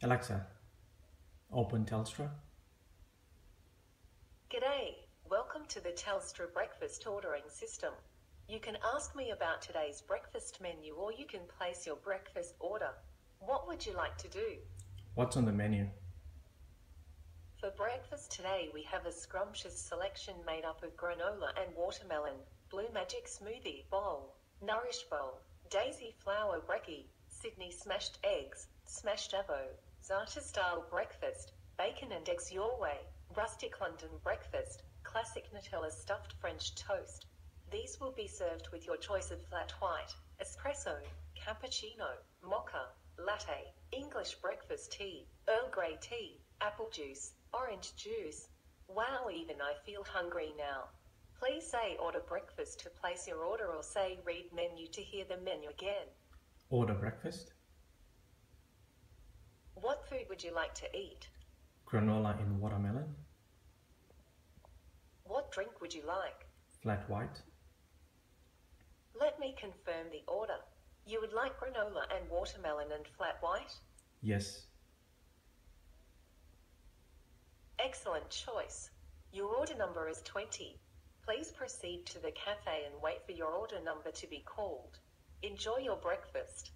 Alexa, open Telstra. G'day, welcome to the Telstra breakfast ordering system. You can ask me about today's breakfast menu or you can place your breakfast order. What would you like to do? What's on the menu? For breakfast today, we have a scrumptious selection made up of granola and watermelon, blue magic smoothie bowl, nourish bowl, daisy Flower brekkie, Sydney smashed eggs, smashed avo, Za'atar style breakfast, bacon and eggs your way, rustic London breakfast, classic Nutella stuffed French toast. These will be served with your choice of flat white, espresso, cappuccino, mocha, latte, English breakfast tea, Earl Grey tea, apple juice, orange juice. Wow, even I feel hungry now. Please say order breakfast to place your order or say read menu to hear the menu again. Order breakfast. What food would you like to eat? Granola in watermelon. What drink would you like? Flat white. Let me confirm the order. You would like granola and watermelon and flat white? Yes. Excellent choice. Your order number is 20. Please proceed to the cafe and wait for your order number to be called. Enjoy your breakfast.